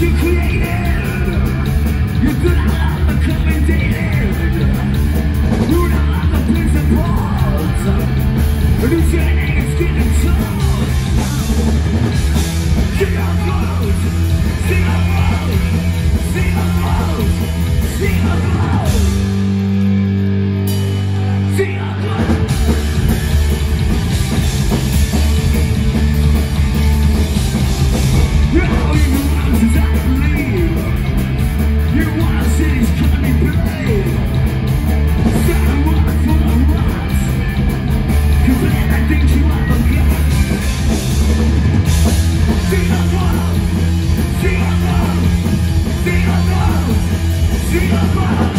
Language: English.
you Loser and it's getting sold Yeah.